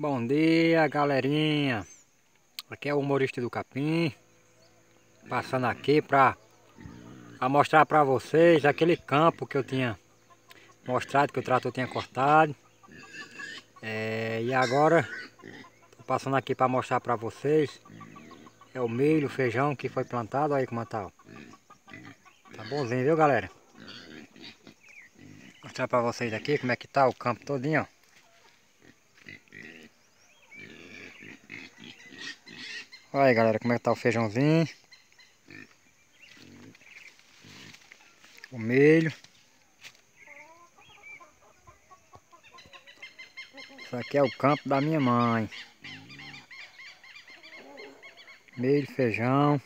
Bom dia galerinha. Aqui é o humorista do Capim Passando aqui para mostrar para vocês aquele campo que eu tinha mostrado, que o trator tinha cortado. É, E agora Tô passando aqui para mostrar para vocês É o milho, o feijão que foi plantado, aí como tá Tá bonzinho viu galera? Mostrar para vocês aqui como é que tá o campo todinho ó Olha aí galera, como é que tá o feijãozinho. O milho. Isso aqui é o campo da minha mãe. Milho, feijão.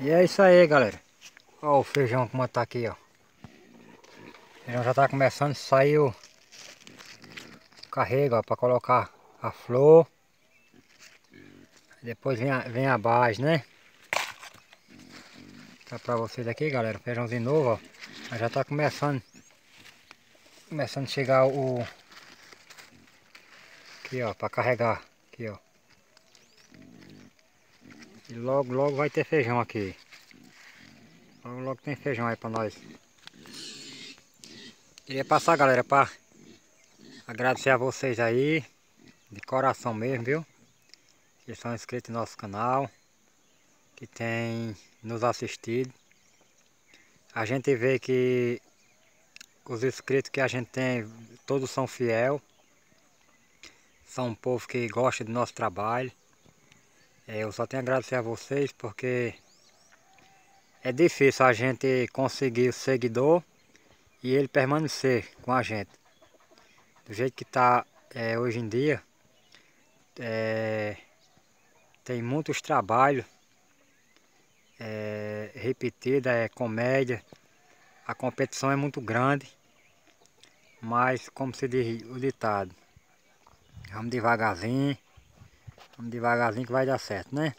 E é isso aí galera. Olha o feijão como tá aqui ó. Feijão já tá começando a sair o carrega para colocar a flor. Depois vem a, vem a base, né? Tá para vocês aqui, galera, feijãozinho novo, ó. Já tá começando começando a chegar o aqui, ó, para carregar aqui, ó. E logo, logo vai ter feijão aqui. Logo, logo tem feijão aí para nós. Queria passar, galera, para Agradecer a vocês aí, de coração mesmo, viu? Que são inscritos no nosso canal, que tem nos assistido. A gente vê que os inscritos que a gente tem, todos são fiel. São um povo que gosta do nosso trabalho. É, eu só tenho a agradecer a vocês porque é difícil a gente conseguir o seguidor e ele permanecer com a gente do jeito que está é, hoje em dia, é, tem muitos trabalhos é, repetida, é comédia, a competição é muito grande, mas como se diz o ditado, vamos devagarzinho, vamos devagarzinho que vai dar certo, né?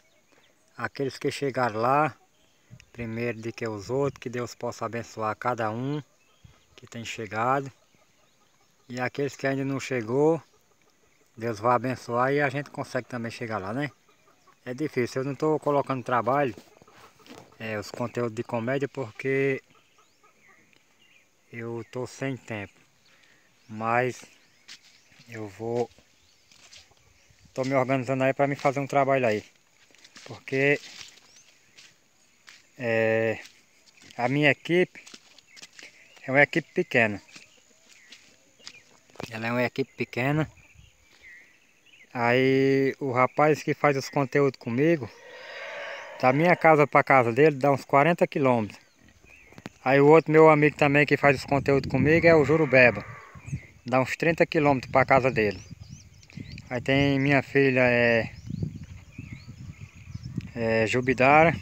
Aqueles que chegaram lá, primeiro de que os outros, que Deus possa abençoar cada um que tem chegado. E aqueles que ainda não chegou, Deus vai abençoar e a gente consegue também chegar lá, né? É difícil, eu não estou colocando trabalho, é, os conteúdos de comédia, porque eu estou sem tempo. Mas eu vou... Estou me organizando aí para me fazer um trabalho aí. Porque é, a minha equipe é uma equipe pequena. Ela é uma equipe pequena. Aí o rapaz que faz os conteúdos comigo, da minha casa para casa dele dá uns 40 quilômetros. Aí o outro meu amigo também que faz os conteúdos comigo é o Jurubeba. Dá uns 30 quilômetros para casa dele. Aí tem minha filha é, é Jubidara,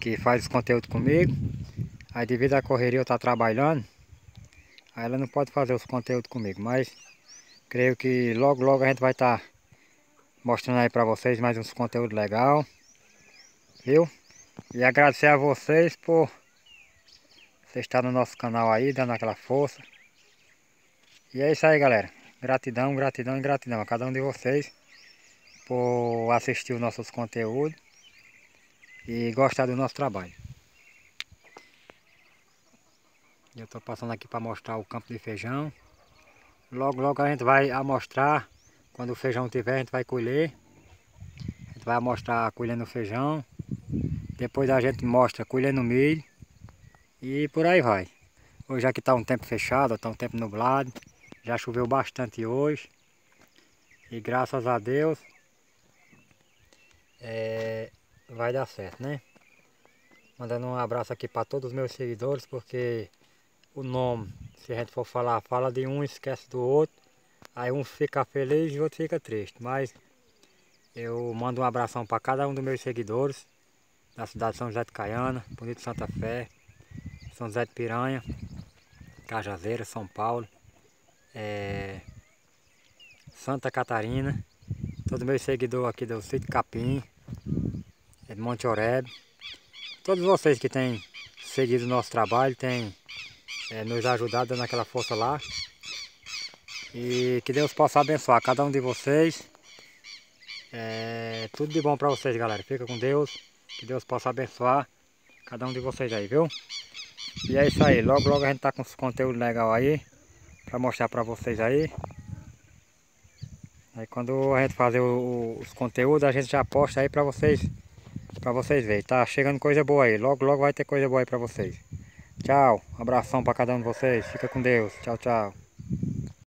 que faz os conteúdos comigo. Aí devido à correria eu estar tá trabalhando, Aí ela não pode fazer os conteúdos comigo, mas creio que logo logo a gente vai estar tá mostrando aí para vocês mais uns conteúdos legal, viu? E agradecer a vocês por você estar no nosso canal aí, dando aquela força. E é isso aí, galera. Gratidão, gratidão e gratidão a cada um de vocês por assistir os nossos conteúdos e gostar do nosso trabalho. Eu estou passando aqui para mostrar o campo de feijão. Logo, logo a gente vai amostrar. Quando o feijão tiver, a gente vai colher. A gente vai amostrar colhendo o feijão. Depois a gente mostra colhendo milho. E por aí vai. Hoje aqui está um tempo fechado, está um tempo nublado. Já choveu bastante hoje. E graças a Deus é, vai dar certo, né? Mandando um abraço aqui para todos os meus seguidores, porque o nome. Se a gente for falar, fala de um, esquece do outro. Aí um fica feliz e o outro fica triste. Mas eu mando um abração para cada um dos meus seguidores da cidade de São José de Caiana, Bonito Santa Fé, São José de Piranha, Cajazeira, São Paulo, é, Santa Catarina, todos meus seguidores aqui do Sítio Capim, de Monte Oreb, todos vocês que têm seguido o nosso trabalho, tem é, nos dando aquela força lá. E que Deus possa abençoar cada um de vocês. É, tudo de bom para vocês, galera. Fica com Deus. Que Deus possa abençoar cada um de vocês aí, viu? E é isso aí. Logo, logo a gente tá com os conteúdos legais aí. Para mostrar para vocês aí. Aí quando a gente fazer o, os conteúdos, a gente já posta aí para vocês. Para vocês verem. Tá chegando coisa boa aí. Logo, logo vai ter coisa boa aí para vocês. Tchau. Abração para cada um de vocês. Fica com Deus. Tchau, tchau.